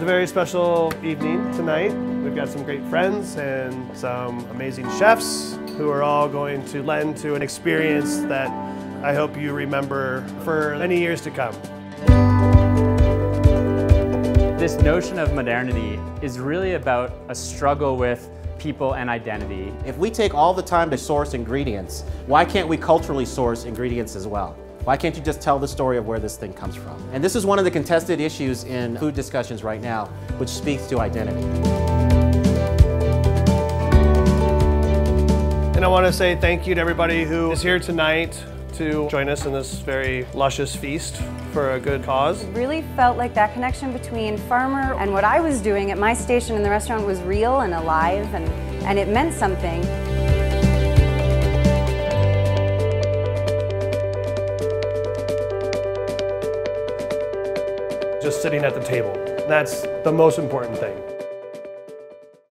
It's a very special evening tonight. We've got some great friends and some amazing chefs who are all going to lend to an experience that I hope you remember for many years to come. This notion of modernity is really about a struggle with people and identity. If we take all the time to source ingredients, why can't we culturally source ingredients as well? Why can't you just tell the story of where this thing comes from? And this is one of the contested issues in food discussions right now, which speaks to identity. And I want to say thank you to everybody who is here tonight to join us in this very luscious feast for a good cause. Really felt like that connection between farmer and what I was doing at my station in the restaurant was real and alive and, and it meant something. Just sitting at the table. That's the most important thing.